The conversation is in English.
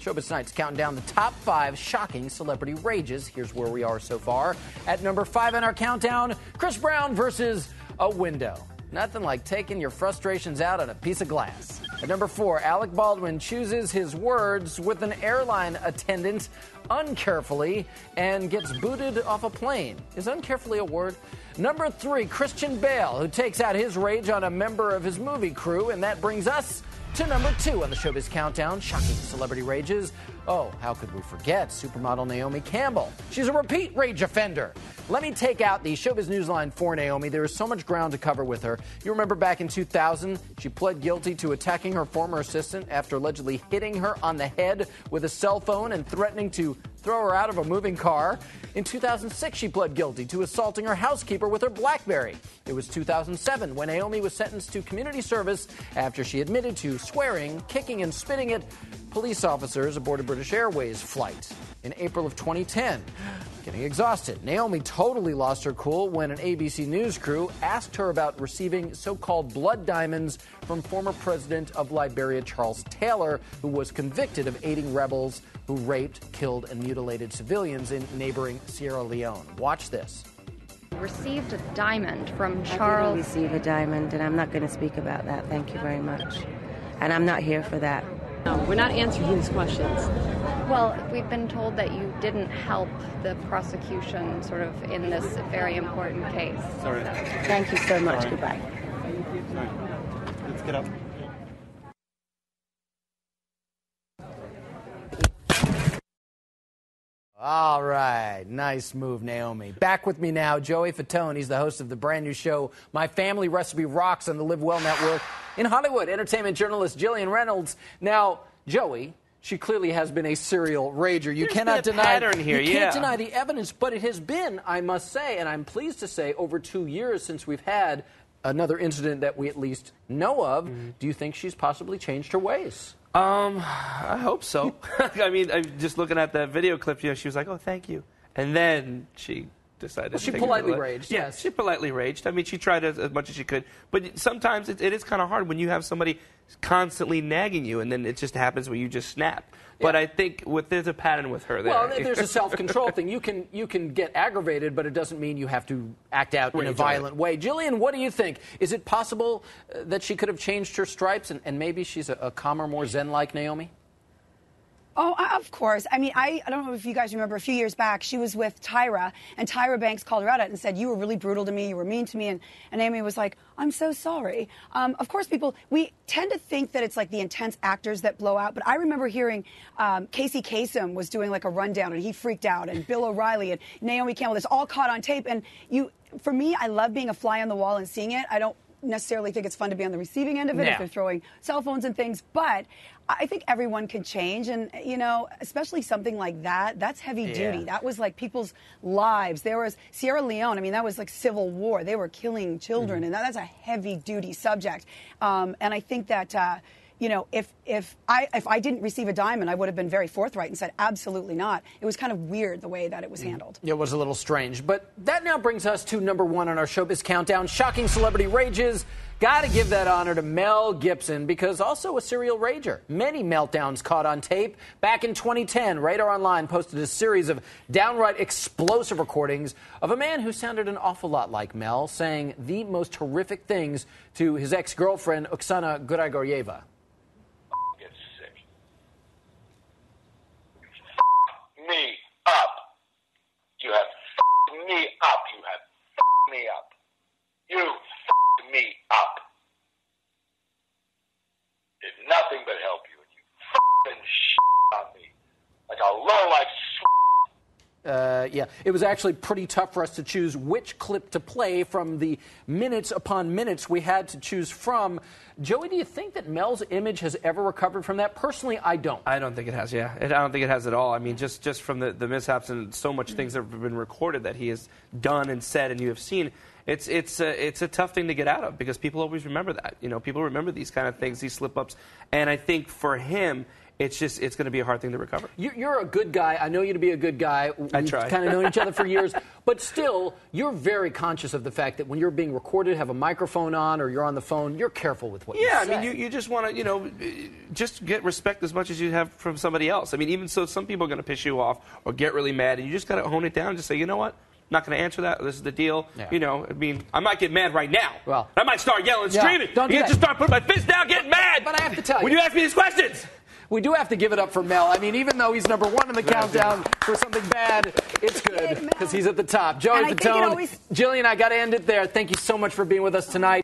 Showbiz Tonight's counting down the top five shocking celebrity rages. Here's where we are so far. At number five in our countdown, Chris Brown versus a window. Nothing like taking your frustrations out on a piece of glass. At number four, Alec Baldwin chooses his words with an airline attendant uncarefully and gets booted off a plane. Is uncarefully a word? Number three, Christian Bale, who takes out his rage on a member of his movie crew, and that brings us to number two on the Showbiz Countdown, shocking celebrity rages. Oh, how could we forget supermodel Naomi Campbell? She's a repeat rage offender. Let me take out the Showbiz Newsline for Naomi. There is so much ground to cover with her. You remember back in 2000, she pled guilty to attacking her former assistant after allegedly hitting her on the head with a cell phone and threatening to throw her out of a moving car. In 2006, she pled guilty to assaulting her housekeeper with her Blackberry. It was 2007 when Naomi was sentenced to community service after she admitted to swearing, kicking, and spitting at police officers aboard a British Airways flight. In April of 2010, getting exhausted, Naomi totally lost her cool when an ABC News crew asked her about receiving so called blood diamonds from former president of Liberia, Charles Taylor, who was convicted of aiding rebels who raped, killed, and mutilated civilians in neighboring Sierra Leone. Watch this. Received a diamond from I didn't Charles. receive a diamond, and I'm not going to speak about that. Thank you very much. And I'm not here for that. No, we're not answering these questions. Well, we've been told that you didn't help the prosecution sort of in this very important case. Sorry. Thank you so much. Sorry. Goodbye. Sorry. Let's get up. All right. Nice move, Naomi. Back with me now, Joey Fatone. He's the host of the brand new show, My Family Recipe Rocks, on the Live Well Network in Hollywood. Entertainment journalist Jillian Reynolds. Now, Joey, she clearly has been a serial rager. You There's cannot deny pattern here, You can't deny the evidence, but it has been, I must say, and I'm pleased to say, over two years since we've had another incident that we at least know of. Mm-hmm. Do you think she's possibly changed her ways? Um, I hope so. I mean, I'm just looking at that video clip, you know, she was like, "Oh, thank you," and then she decided. Well, she politely raged, Yeah, yes. she politely raged. I mean, she tried as, as much as she could, but sometimes it, it is kind of hard when you have somebody constantly nagging you, and then it just happens where you just snap. But Yeah. I think with there's a pattern with her there. Well, there's a self-control thing. You can you can get aggravated, but it doesn't mean you have to act out in a violent way. Jillian, what do you think? Is it possible uh, that she could have changed her stripes and, and maybe she's a, a calmer, more zen-like Naomi? Oh, of course. I mean, I, I don't know if you guys remember a few years back, she was with Tyra, and Tyra Banks called her out and said, You were really brutal to me, you were mean to me. And, and Amy was like, I'm so sorry. Um, of course, people, we tend to think that it's like the intense actors that blow out, but I remember hearing um, Casey Kasem was doing like a rundown, and he freaked out, and Bill O'Reilly and Naomi Campbell. This all caught on tape. And you, for me, I love being a fly on the wall and seeing it. I don't necessarily think it's fun to be on the receiving end of it No. if they're throwing cell phones and things, but I think everyone can change. And, you know, especially something like that, that's heavy Yeah. duty. That was like people's lives. There was Sierra Leone, I mean, that was like civil war. They were killing children, and that, that's a heavy duty subject. Um, and I think that. Uh, you know, if if I if I didn't receive a diamond, I would have been very forthright and said absolutely not. It was kind of weird the way that it was mm. handled. It was a little strange, but that now brings us to number one on our showbiz countdown: shocking celebrity rages. Got to give that honor to Mel Gibson because also a serial rager. Many meltdowns caught on tape. Back in 2010, Radar Online posted a series of downright explosive recordings of a man who sounded an awful lot like Mel, saying the most horrific things to his ex-girlfriend Oksana Grigorieva. get sick. You f- me up. You have f- me up. You have f- me up. You f- me up. Did nothing but help you, and you f***ing shit on me like a low life. Uh, yeah, it was actually pretty tough for us to choose which clip to play from the minutes upon minutes we had to choose from. Joey, do you think that Mel's image has ever recovered from that? Personally, I don't. I don't think it has. Yeah, I don't think it has at all. I mean, just just from the, the mishaps and so much things that have been recorded that he has done and said, and you have seen. It's it's a, it's a tough thing to get out of because people always remember that. You know, people remember these kind of things, these slip ups, and I think for him, it's just it's going to be a hard thing to recover. You- You're a good guy. I know you to be a good guy. I We've try. kind of known each other for years, but still, you're very conscious of the fact that when you're being recorded, have a microphone on, or you're on the phone, you're careful with what you say. Yeah, I mean, you, you just want to, you know, just get respect as much as you have from somebody else. I mean, even so, some people are going to piss you off or get really mad, and you just got to hone it down and just say, you know what? I'm not going to answer that. This is the deal. Yeah. You know, I mean, I might get mad right now. Well- I might start yelling, Yeah, screaming. don't do you that. just start putting my fist down, getting mad. But I have to tell you, when you- you ask me these questions. We do have to give it up for Mel. I mean, even though he's number one in the countdown for something bad, it's good because he's at the top. Joey And I Fatone, always- Jillian, I got to end it there. Thank you so much for being with us tonight.